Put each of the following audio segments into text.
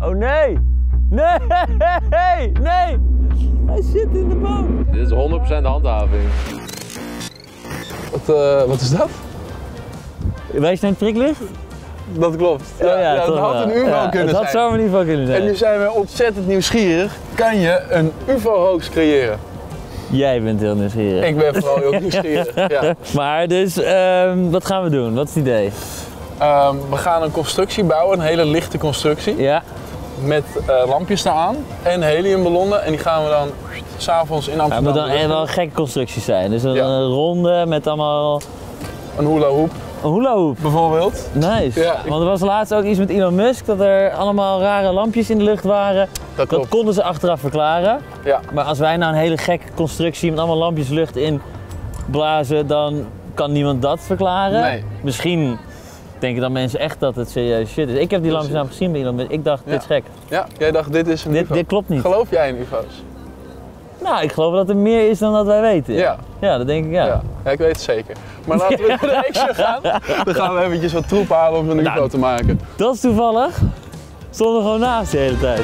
Oh nee! Nee! Nee! Hij zit in de boom. Dit is 100% de handhaving. Wat, eh, wat is dat? Wij zijn het priklicht? Dat klopt. Oh ja, dat toch had wel. een UFO Ja, kunnen zijn. zomaar niet van kunnen zijn. En nu zijn we ontzettend nieuwsgierig. Kan je een UFO-hoax creëren? Jij bent heel nieuwsgierig. Ik ben vooral heel nieuwsgierig. Ja. Maar dus, ehm, wat gaan we doen? Wat is het idee? Ehm, we gaan een constructie bouwen, een hele lichte constructie. Ja? Met eh, lampjes eraan en heliumballonnen. En die gaan we dan s'avonds in Ja, het Amsterdam moet dan echt wel gekke constructies zijn. Dus een, Ja. ronde met allemaal Een hula hoop een hula hoop. bijvoorbeeld. Nice. Ja. Want er was laatst ook iets met Elon Musk dat er allemaal rare lampjes in de lucht waren. Dat Dat konden ze achteraf verklaren. Ja. Maar als wij nou een hele gekke constructie met allemaal lampjes lucht in blazen, dan kan niemand dat verklaren. Nee. Misschien denken dan mensen echt dat het serieus shit is. Ik heb die nou gezien bij Elon Musk. Ik dacht, Ja. dit is gek. ja, jij dacht dit is een Dit, UFO. dit klopt niet. Geloof jij in UFO's? Nou, ik geloof dat er meer is dan dat wij weten. Ja. Ja, dat denk ik ja. Ja. ja, ik weet het zeker. Maar laten we naar de action gaan. Dan gaan we eventjes wat troep halen om een UFO Nou. te maken. Dat is toevallig. Stonden gewoon naast de hele tijd.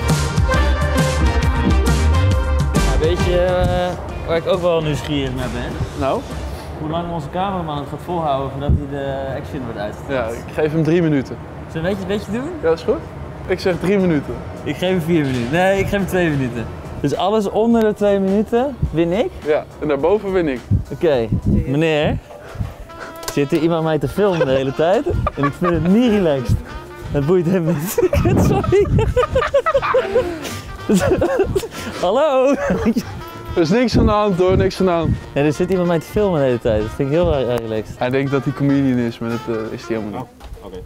Ja, weet je eh, waar ik ook wel nieuwsgierig naar ben? Nou, Hoe lang onze cameraman het gaat volhouden voordat hij de action wordt uitgevoerd. ja, ik geef hem drie minuten. Zullen we een beetje, doen? Ja, dat is goed? Ik zeg drie minuten. Ik geef hem vier minuten. Nee, ik geef hem twee minuten. Dus alles onder de twee minuten win ik? Ja, en daarboven win ik. Oké, meneer. Zit hier iemand mij te filmen de hele tijd? En ik vind het niet relaxed. Het boeit hem niet. Sorry. Hallo? Er is niks aan de hand hoor, niks aan de hand. Ja, er zit iemand mij te filmen de hele tijd. Dat vind ik heel erg relaxed. Hij denkt dat hij comedian is, maar dat eh, is hij helemaal niet.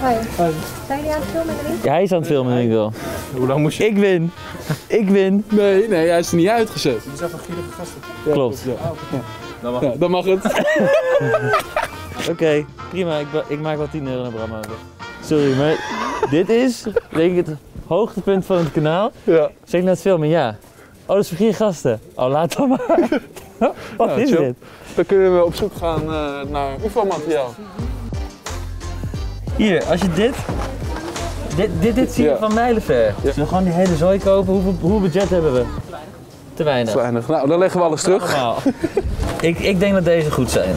Hoi. Zijn jullie aan het filmen? Ja, hij is aan het filmen, denk ik wel. Hoe lang moest je? Ik win. Ik win. Nee, nee, hij is er niet uitgezet. Klopt. Ja, dan mag het. Oké, prima. Ik, ik maak wel 10 euro naar Bram over. Sorry, maar dit is denk ik het hoogtepunt van het kanaal. Ja. Zeg ik net filmen? Ja. Oh, dat is voor gasten. Oh, laat dan maar. Wat is chill. dit? Dan kunnen we op zoek gaan eh, naar UFO-materiaal. Hier, als je dit... Dit, dit, dit zie je Ja. van mijlenver. Ja. Zullen we gewoon die hele zooi kopen? Hoeveel, hoeveel budget hebben we? Te weinig. Weinig. Nou, dan leggen we alles terug. Ik, ik denk dat deze goed zijn.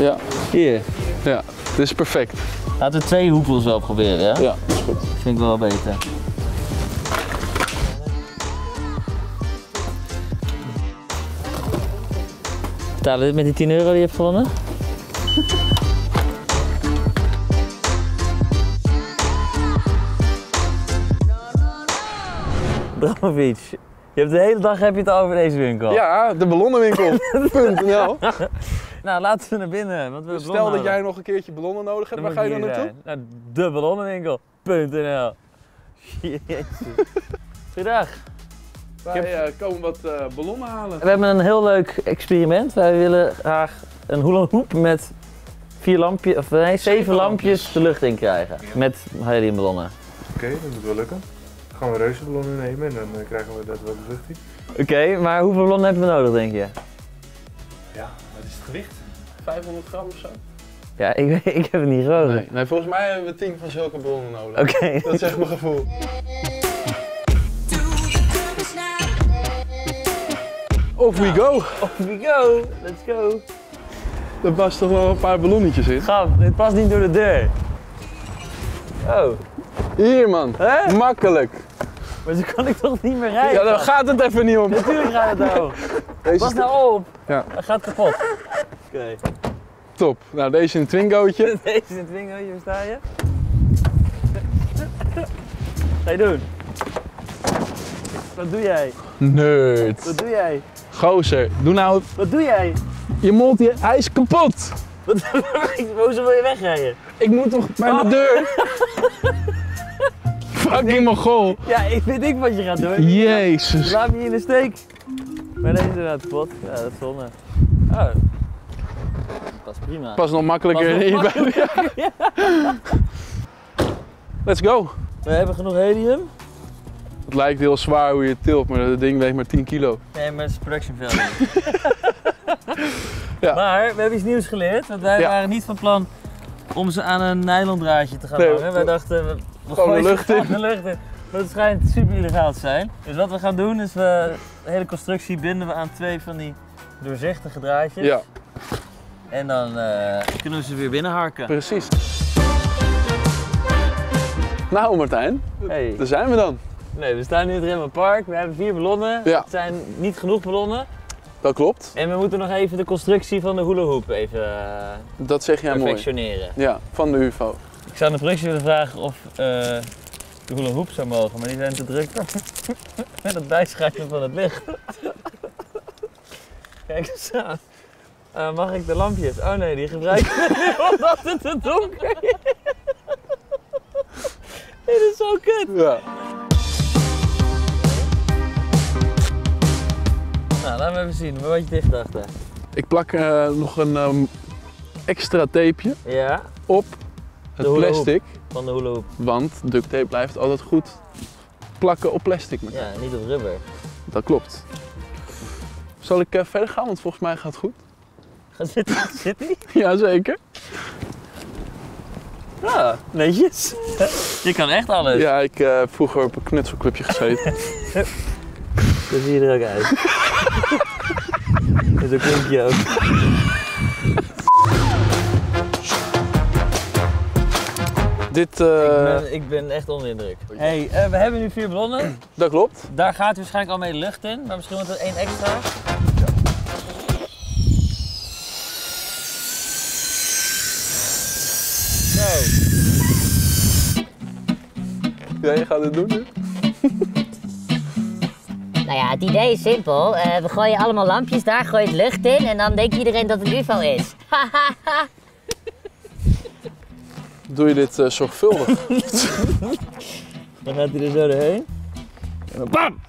Ja, Hier. ja. Dit is perfect. Laten we twee hoepels wel proberen, hè? Ja, dat is goed. Dat vind ik wel beter. Betalen met die 10 euro die je hebt gewonnen? Dramovic, je hebt de hele dag heb je het over deze winkel. Ja, de ballonnenwinkel.nl. Nou, laten we naar binnen. Want we hebben Stel dat jij nog een keertje ballonnen nodig hebt, Dan waar ga je dan naartoe? Naar deballonnenwinkel.nl Jezus. Goedendag. Wij eh, komen wat eh, ballonnen halen. We hebben een heel leuk experiment. Wij willen graag een hula hoop met vier lampjes, of nee, zeven lampjes de lucht in krijgen. Met heliumballonnen. Oké, dat moet wel lukken. Dan gaan we reuzenballonnen nemen en dan eh, krijgen we dat wel de lucht in. Oké, maar hoeveel ballonnen hebben we nodig, denk je? Ja, wat is het gewicht? 500 gram of zo? Ja, ik, weet- ik heb het niet gehoord. Nee, nee, volgens mij hebben we 10 van zulke ballonnen nodig. Oké. Dat is echt mijn gevoel. Off we go. Off we go. Let's go. Er past toch wel een paar ballonnetjes in. Gaf, dit past niet door de deur. Oh, Hier man. hè? Makkelijk. Maar zo kan ik toch niet meer rijden? Ja, daar gaat het even niet om. Natuurlijk gaat het nou. Deze Pas nou op. Ja. Hij gaat kapot. Oké. top. Nou, deze in een Twingootje. Deze is een twingootje, versta je? Ga je doen? Wat doe jij? Nerd. Wat doe jij? Gozer, doe nou Wat doe jij? je mond, hier. hij is kapot. Wat, hoezo wil je wegrijden? Ik moet toch bij de deur? Fucking Mongool. Ja, ik weet ik wat je gaat doen. Jezus. Laat me hier in de steek. Maar deze is inderdaad kapot. Ja, dat is zonde. Oh. Dat is prima. Pas nog makkelijker Pas nog hierbij. Let's go. We hebben genoeg helium. Het lijkt heel zwaar hoe je het tilt, maar dat ding weegt maar 10 kilo. Nee, maar het is production value. Ja. Maar we hebben iets nieuws geleerd, want wij Ja. waren niet van plan om ze aan een nylon draadje te gaan Nee, hangen. Wij we- dachten, we, we de gooien lucht in. de lucht in. Maar het schijnt super illegaal te zijn. Dus wat we gaan doen is, we, de hele constructie binden we aan twee van die doorzichtige draadjes. Ja, En dan eh, kunnen we ze weer binnenharken. precies. Nou Martijn, Hey. daar zijn we dan. Nee, we staan nu in het Remmen Park. We hebben vier ballonnen. Ja. Het zijn niet genoeg ballonnen. Dat klopt. En we moeten nog even de constructie van de hula hoop even eh, Dat zeg jij mooi. perfectioneren. Ja, van de UFO. Ik zou aan de productie willen vragen of eh, de hula hoop zou mogen, maar die zijn te druk met het bijschrijven van het licht. Kijk eens aan. Eh, mag ik de lampjes? Oh nee, die gebruiken we nu omdat het te donker is. Dit is zo kut. Ja. Nou, laten we even zien. Wat je dicht dacht. hè. Ik plak eh, nog een ehm, extra tapeje Ja, op het plastic. van de hula hoop. Want duct tape blijft altijd goed plakken op plastic. Ja, niet op rubber. Dat klopt. Zal ik eh, verder gaan? Want volgens mij gaat het goed. Ga zitten. Zit die? Jazeker. Ja, netjes. Je kan echt alles. Ja, ik eh, heb vroeger op een knutselclubje gezeten. Zo zie je er ook uit. En zo klink je ook. Dit, eh, ik, ben, ik ben echt onder de indruk. Hey, eh, we hebben nu vier ballonnen. dat klopt. Daar gaat waarschijnlijk al mee de lucht in, maar misschien wordt er één extra. Zo. Ja, je gaat het doen nu? Nou ja, het idee is simpel. Eh, we gooien allemaal lampjes daar, gooi je het lucht in en dan denkt iedereen dat het UFO is. Doe je dit eh, zorgvuldig? Dan gaat hij er zo doorheen. En dan bam!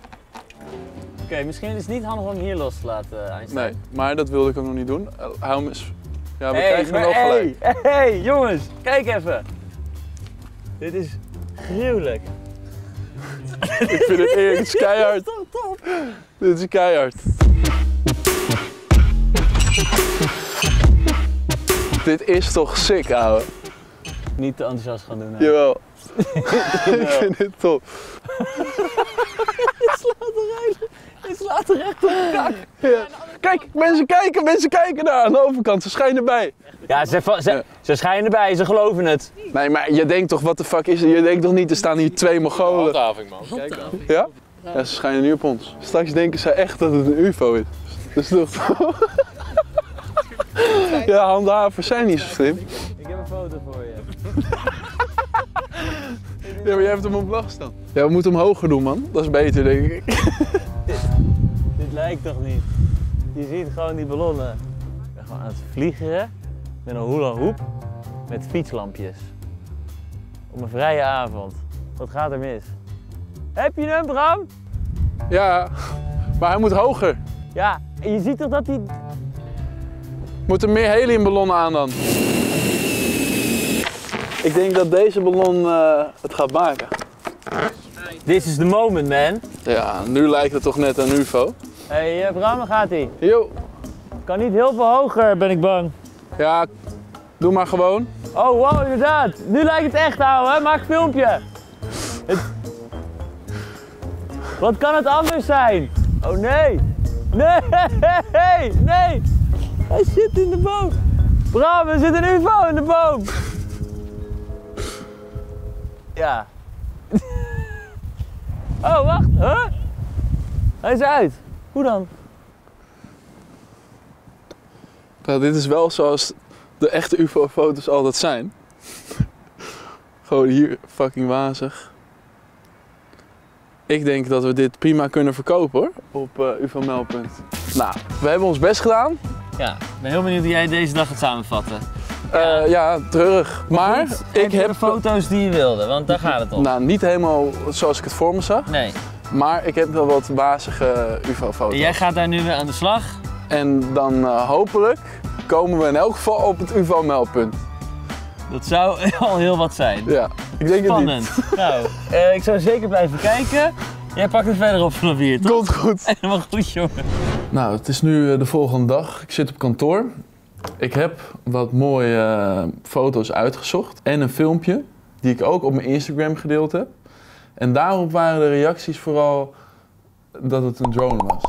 Oké, misschien is het niet handig om hem hier los te laten, eh, Einstein. Nee, maar dat wilde ik ook nog niet doen. Hou hem eens. Ja, we Hey, krijgen hem wel gelijk. Hey, hey, jongens, kijk even. Dit is gruwelijk. Ik vind het eerlijk, het is keihard. Top. Dit is keihard. Dit is toch sick, ouwe? Niet te enthousiast gaan doen. hè. Jawel. ik vind dit top. Dit slaat er echt op. Ja. Kijk, mensen kijken, mensen kijken daar aan de overkant. Ze schijnen bij. Ja, ze, ze, Ja. ze schijnen erbij, ze geloven het. Nee, maar je denkt toch, wat de fuck is er? Je denkt toch niet, er staan hier twee Mongolen. Handhaving, man. Kijk dan. Ja? Ja, ze schijnen nu op ons. Straks denken ze echt dat het een UFO is. Dat is toch... ja, handhavers zijn niet zo slim. Ik heb een foto voor je. Ja, maar jij hebt hem op lach staan. Ja, we moeten hem hoger doen, man. Dat is beter, denk ik. Lijkt toch niet? Je ziet gewoon die ballonnen. Ik ben gewoon aan het vliegeren met een hula hoop met fietslampjes. Op een vrije avond. Wat gaat er mis? Heb je hem, Bram? Ja, maar hij moet hoger. Ja, en je ziet toch dat hij... Moet er meer heliumballonnen aan dan. Ik denk dat deze ballon eh, het gaat maken. This is the moment, man. Ja, nu lijkt het toch net een UFO. Hé, hey, eh, Bram, gaat hij? Yo. Kan niet heel veel hoger, ben ik bang. Ja, doe maar gewoon. Oh, wow, inderdaad. Nu lijkt het echt, ouwe. Maak een filmpje. Het... Wat kan het anders zijn? Oh, nee. Nee, nee. Hij zit in de boom. Bram, er zit een ufo in de boom. Ja. Oh, wacht. Huh? Hij is uit. Hoe dan? Nou, dit is wel zoals de echte UFO-foto's altijd zijn. Gewoon hier fucking wazig. Ik denk dat we dit prima kunnen verkopen hoor, op uh. Nou, we hebben ons best gedaan. Ja, ik ben heel benieuwd hoe jij deze dag gaat samenvatten. Eh, ja, treurig. Maar Goed, ik heb de foto's die je wilde, want daar gaat het om. Nou, niet helemaal zoals ik het voor me zag. Nee, Maar ik heb wel wat wazige UFO-foto's. jij gaat daar nu weer aan de slag. En dan eh, hopelijk komen we in elk geval op het UFO-meldpunt. Dat zou al heel wat zijn. Ja, ik denk het niet. Spannend. nou, eh, ik zou zeker blijven kijken. Jij pakt het verder op vanaf hier, toch? Komt goed. Helemaal goed, jongen. Nou, het is nu eh, de volgende dag. Ik zit op kantoor. Ik heb wat mooie foto's uitgezocht en een filmpje die ik ook op mijn Instagram gedeeld heb. En daarop waren de reacties vooral dat het een drone was.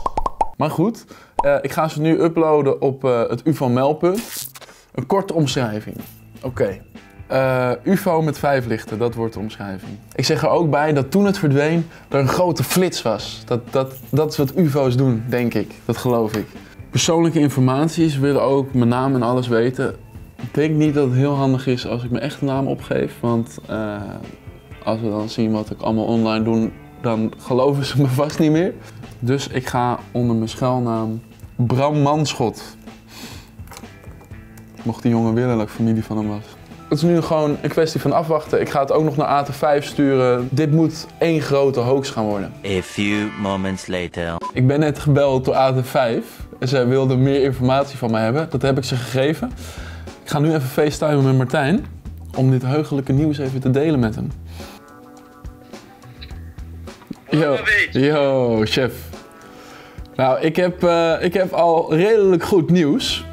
Maar goed, eh, ik ga ze nu uploaden op eh, het UFO Melpunt. Een korte omschrijving. Oké. Eh, UFO met vijf lichten, dat wordt de omschrijving. Ik zeg er ook bij dat toen het verdween, er een grote flits was. Dat, dat, dat is wat UFO's doen, denk ik. Dat geloof ik. Persoonlijke informatie, ze willen ook mijn naam en alles weten. Ik denk niet dat het heel handig is als ik mijn echte naam opgeef. Want als we dan zien wat ik allemaal online doe, dan geloven ze me vast niet meer. Dus ik ga onder mijn schuilnaam Bram Manschot. Mocht die jongen willen dat ik familie van hem was. Het is nu gewoon een kwestie van afwachten. Ik ga het ook nog naar AT5 sturen. Dit moet één grote hoax gaan worden. A few moments later. Ik ben net gebeld door AT5 en zij wilden meer informatie van mij hebben. Dat heb ik ze gegeven. Ik ga nu even facetimen met Martijn om dit heugelijke nieuws even te delen met hem. Yo, yo, chef. Nou, ik heb, eh, ik heb al redelijk goed nieuws.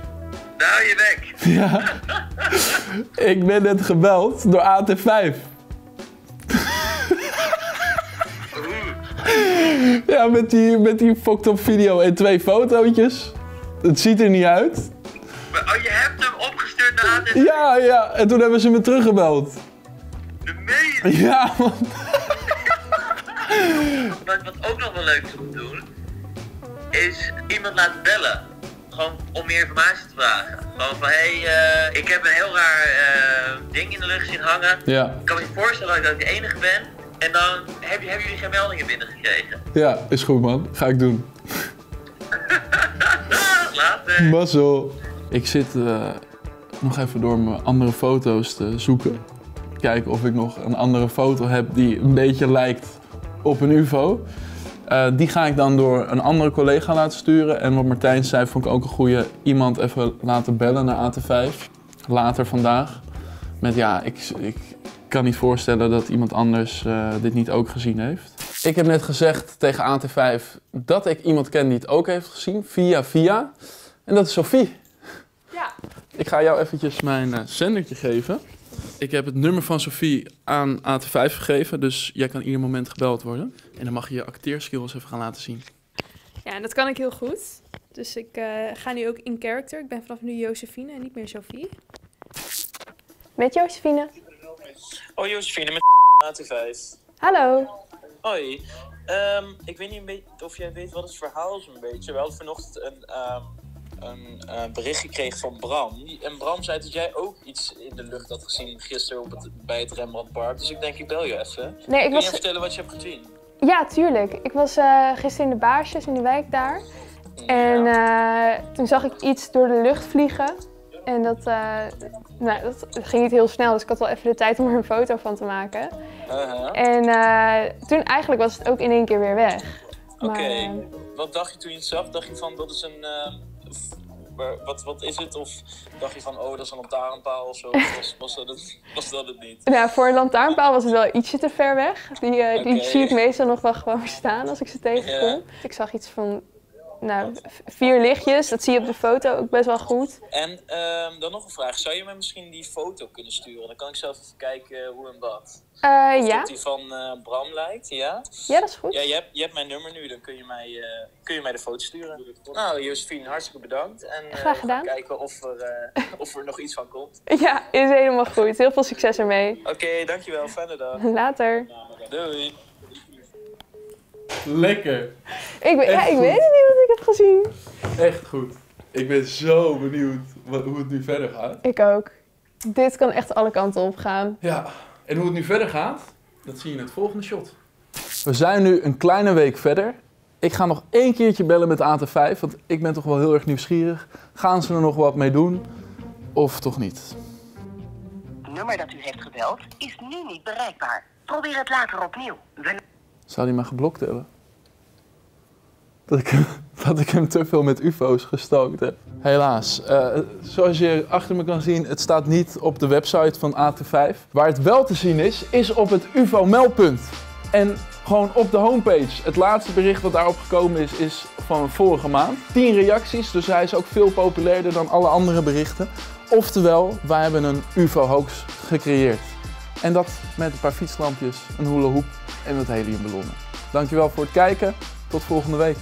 Nou, je bek. Ja. ik ben net gebeld door AT5. ja, met die, met die fucked up video en twee fotootjes. Het ziet er niet uit. Maar, oh, je hebt hem opgestuurd naar ADC. Ja, ja. En toen hebben ze me teruggebeld. De meen. Ja, man. Wat, wat ook nog wel leuk is om te doen, is iemand laten bellen. Gewoon om meer informatie te vragen. Gewoon van, hé, hey, eh, ik heb een heel raar eh, ding in de lucht zien hangen. Ja, Ik kan me voorstellen dat ik de enige ben. En dan heb je, hebben jullie geen meldingen binnengekregen. ja, is goed, man. Ga ik doen. Later. Mazzel. Ik zit eh, nog even door mijn andere foto's te zoeken. Kijken of ik nog een andere foto heb die een beetje lijkt op een UFO. Eh, die ga ik dan door een andere collega laten sturen. En wat Martijn zei, vond ik ook een goede iemand even laten bellen naar AT5. Later vandaag. Met ja, ik, ik kan niet voorstellen dat iemand anders eh, dit niet ook gezien heeft. Ik heb net gezegd tegen AT5 dat ik iemand ken die het ook heeft gezien, via via. En dat is Sophie. Ja. Ik ga jou eventjes mijn eh, zendertje geven. Ik heb het nummer van Sophie aan AT5 gegeven, dus jij kan ieder moment gebeld worden. En dan mag je je acteerskills even gaan laten zien. Ja, en dat kan ik heel goed. Dus ik eh, ga nu ook in character. Ik ben vanaf nu Josephine en niet meer Sophie. Met Josephine. Oh, Josephine met AT5. Hallo. Hoi. Ehm, ik weet niet een beetje of jij weet wat het verhaal is een beetje. We hadden vanochtend een, ehm, een eh, bericht gekregen van Bram. En Bram zei dat jij ook iets in de lucht had gezien gisteren op het, bij het Rembrandtpark. Dus ik denk, ik bel je even. Nee, ik Kun je was... vertellen wat je hebt gezien? Ja, tuurlijk. Ik was eh, gisteren in de baarsjes in de wijk daar. En eh, toen zag ik iets door de lucht vliegen. En dat, nou, dat ging niet heel snel, dus ik had wel even de tijd om er een foto van te maken. Uh-huh. En toen eigenlijk was het ook in één keer weer weg. Oké. Wat dacht je toen je het zag? Dacht je van, dat is een... wat, wat is het? Of dacht je van, oh, dat is een lantaarnpaal of zo? Was, was, dat, het, was dat het niet? Nou, voor een lantaarnpaal was het wel ietsje te ver weg. Die, eh, die zie ik meestal nog wel gewoon staan als ik ze tegenkom. Ik zag iets van nou, vier lichtjes. Dat zie je op de foto ook best wel goed. En ehm, dan nog een vraag. Zou je mij misschien die foto kunnen sturen? Dan kan ik zelf even kijken hoe en wat. Eh, Of ja. dat die van eh, Bram lijkt, ja? ja, dat is goed. Ja, je hebt, je hebt mijn nummer nu. Dan kun je mij, eh, kun je mij de foto sturen. Nou, Josephine, hartstikke bedankt. En eh, Graag we gaan gedaan. kijken of er, eh, of er nog iets van komt. Ja, is helemaal goed. Heel veel succes ermee. Oké, dankjewel. Fijne dag. Later. Doei. Lekker. Ik, weet- ja, ik weet het niet wat ik gezien. Echt goed. Ik ben zo benieuwd wat, hoe het nu verder gaat. Ik ook. Dit kan echt alle kanten op gaan. Ja, en hoe het nu verder gaat, dat zie je in het volgende shot. We zijn nu een kleine week verder. Ik ga nog één keertje bellen met AT5, want ik ben toch wel heel erg nieuwsgierig. Gaan ze er nog wat mee doen? Of toch niet? Het nummer dat u heeft gebeld is nu niet bereikbaar. Probeer het later opnieuw. We Zou hij me geblokt hebben? Dat ik, ik hem te veel met ufo's gestalkt heb. Helaas. eh, zoals je achter me kan zien, het staat niet op de website van AT5. Waar het wel te zien is, is op het UFO-meldpunt. En gewoon op de homepage, het laatste bericht dat daarop gekomen is, is van vorige maand. 10 reacties, dus hij is ook veel populairder dan alle andere berichten. Oftewel, wij hebben een UFO-hoax gecreëerd. En dat met een paar fietslampjes, een hula hoop en wat heliumballonnen. Dankjewel voor het kijken. Tot volgende week.